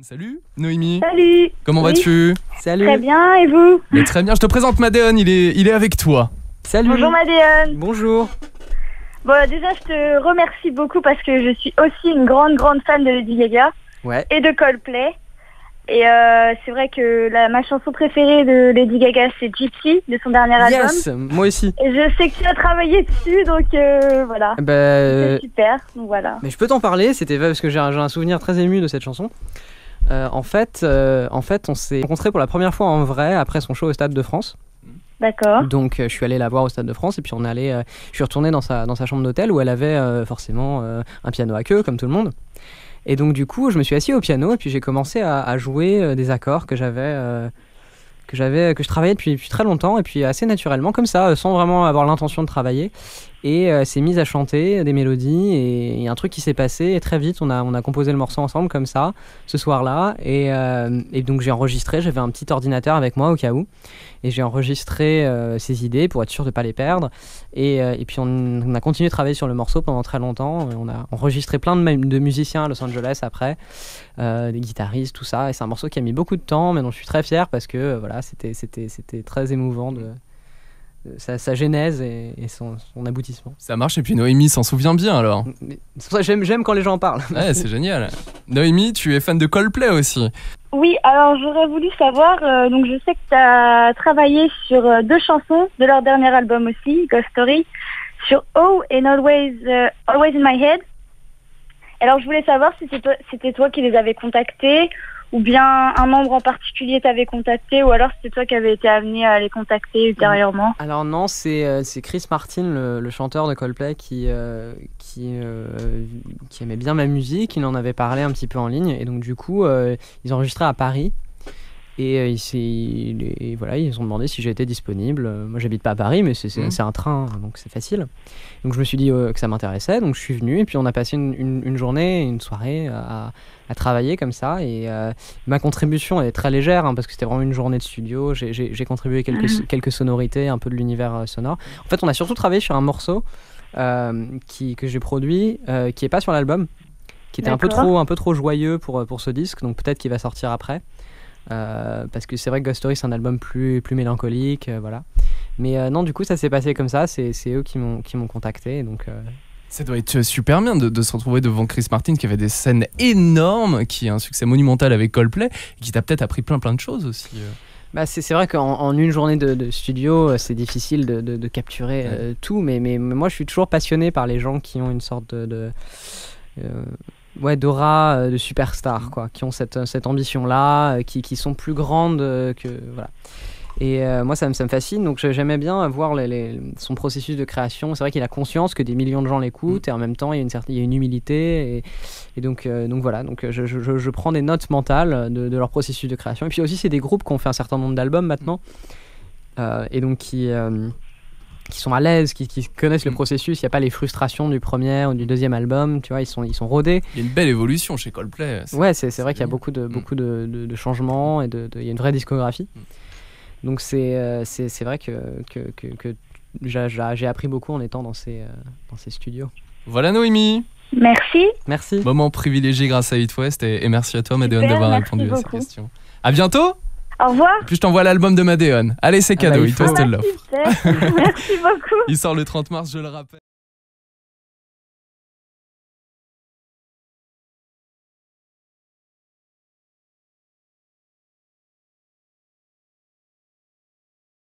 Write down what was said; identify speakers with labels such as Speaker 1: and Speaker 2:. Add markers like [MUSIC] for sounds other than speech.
Speaker 1: Salut Noémie,
Speaker 2: Salut
Speaker 1: comment
Speaker 2: Oui.
Speaker 1: vas-tu?
Speaker 3: Salut.
Speaker 2: Très bien, et vous?
Speaker 1: Mais Très bien, je te présente Madéon, il est, il est avec toi.
Speaker 3: Salut.
Speaker 2: Bonjour Madéane
Speaker 3: Bonjour.
Speaker 2: Bon, déjà, je te remercie beaucoup parce que je suis aussi une grande, grande fan de Lady Gaga
Speaker 3: Ouais.
Speaker 2: et de Coldplay. Et euh, c'est vrai que la, ma chanson préférée de Lady Gaga, c'est Gypsy, de son dernier album.
Speaker 3: Yes, moi aussi.
Speaker 2: Et je sais que tu as travaillé dessus, donc euh, voilà.
Speaker 3: Bah,
Speaker 2: C'est super, donc voilà.
Speaker 3: mais je peux t'en parler, c'était vrai parce que j'ai un, j'ai un souvenir très ému de cette chanson. Euh, en fait, euh, en fait, on s'est rencontrés pour la première fois en vrai après son show au Stade de France.
Speaker 2: D'accord.
Speaker 3: Donc, euh, je suis allé la voir au Stade de France et puis on est allé, euh, je suis retourné dans sa, dans sa chambre d'hôtel où elle avait euh, forcément un piano à queue comme tout le monde. Et donc, du coup, je me suis assis au piano et puis j'ai commencé à, à jouer des accords que j'avais. que j'avais que je travaillais depuis, depuis très longtemps et puis assez naturellement comme ça sans vraiment avoir l'intention de travailler et euh, s'est mise à chanter des mélodies et il y a un truc qui s'est passé et très vite on a on a composé le morceau ensemble comme ça ce soir-là. Et, euh, et donc j'ai enregistré j'avais un petit ordinateur avec moi au cas où. Et j'ai enregistré euh, ces idées pour être sûr de pas les perdre. Et, euh, et puis on, a continué de travailler sur le morceau pendant très longtemps. On a enregistré plein de, de musiciens à Los Angeles après euh, des guitaristes tout ça. Et c'est un morceau qui a mis beaucoup de temps mais dont je suis très fier parce que euh, voilà c'était très émouvant de sa, sa genèse et, et son, son aboutissement
Speaker 1: Ça marche et puis Noémie s'en souvient bien alors.
Speaker 3: Mais c'est pour ça que j'aime j'aime quand les gens en parlent
Speaker 1: Ouais, c'est [LAUGHS] génial. Noémie, tu es fan de Coldplay aussi.
Speaker 2: Oui, alors j'aurais voulu savoir, euh, donc je sais que tu as travaillé sur euh, deux chansons de leur dernier album aussi, Ghost Story, sur Oh and Always, euh, Always in My Head. Alors je voulais savoir si c'était toi, c'était toi qui les avais contactés, ou bien un membre en particulier t'avait contacté, ou alors c'était toi qui avais été amené à les contacter ultérieurement.
Speaker 3: Alors non, c'est euh, Chris Martin, le, chanteur de Coldplay, qui, euh, euh, qui aimait bien ma musique. Il en avait parlé un petit peu en ligne. Et donc du coup, ils enregistraient à Paris. Et, euh, et voilà, ils ont demandé si j'étais disponible. Euh, Moi, j'habite pas à Paris, mais c'est c'est un train, donc c'est facile. Donc je me suis dit euh, que ça m'intéressait. Donc je suis venu et puis on a passé une, une- une journée, une soirée à, à travailler comme ça. Et euh, ma contribution elle est très légère hein, parce que c'était vraiment une journée de studio. J'ai- contribué quelques,
Speaker 2: Mhm.
Speaker 3: quelques sonorités, un peu de l'univers sonore. En fait, on a surtout travaillé sur un morceau euh, qui, que j'ai produit, qui est pas sur l'album, qui était un peu trop, un peu trop joyeux pour, pour ce disque. Donc peut-être qu'il va sortir après. Euh, parce que c'est vrai que Ghost Story c'est un album plus, plus mélancolique, euh, voilà. Mais euh, non, du coup, ça s'est passé comme ça. C'est eux qui m'ont contacté. Donc,
Speaker 1: Ça doit être super bien de, de se retrouver devant Chris Martin qui avait des scènes énormes, qui a un succès monumental avec Coldplay, et qui t'a peut-être appris plein plein de choses aussi.
Speaker 3: Bah, c'est vrai qu'en en une journée de, de studio, c'est difficile de, de- capturer
Speaker 1: Ouais.
Speaker 3: euh, tout, mais, mais moi je suis toujours passionné par les gens qui ont une sorte de. de, euh, ouais, d'aura euh, de superstar,
Speaker 1: Mhm.
Speaker 3: quoi, qui ont cette, cette ambition-là, euh, qui, qui sont plus grandes euh, que. Voilà. Et euh, moi, ça me, ça me fascine, donc j'aimais bien voir les- les- son processus de création. C'est vrai qu'il a conscience que des millions de gens l'écoutent, et en même temps, il y a une, certaine, il y a une humilité. Et, et donc, euh, donc voilà, donc euh, je, je- je- prends des notes mentales de, de leur processus de création. Et puis aussi, c'est des groupes qui ont fait un certain nombre d'albums maintenant, euh, et donc qui, euh, qui sont à l'aise, qui, qui connaissent le
Speaker 1: Mm.
Speaker 3: processus. Il n'y a pas les frustrations du premier ou du deuxième album, tu vois, ils sont, ils sont rodés.
Speaker 1: Il y a une belle évolution chez Coldplay. c'est-
Speaker 3: Ouais, c'est c'est vrai qu'il y a beaucoup de,
Speaker 1: Mm.
Speaker 3: beaucoup de, de- de changements et de, de- il y a une vraie discographie.
Speaker 1: Mm.
Speaker 3: Donc c'est euh, c'est c'est vrai que, que, que, que j'a- j'a- j'ai appris beaucoup en étant dans ces, euh, dans ces studios.
Speaker 1: Voilà Noémie,
Speaker 2: Merci.
Speaker 3: Merci.
Speaker 1: moment privilégié grâce à It West, et, et merci à toi
Speaker 2: Super,
Speaker 1: d'avoir répondu à ces questions. À bientôt
Speaker 2: Au revoir.
Speaker 1: Puis je t'envoie l'album de Madéon. Allez, c'est
Speaker 3: Ah bah,
Speaker 1: cadeau,
Speaker 3: il.
Speaker 1: West
Speaker 2: Ah,
Speaker 1: l'offre.
Speaker 2: Merci beaucoup. [LAUGHS]
Speaker 1: Il sort le 30 mars, je le rappelle.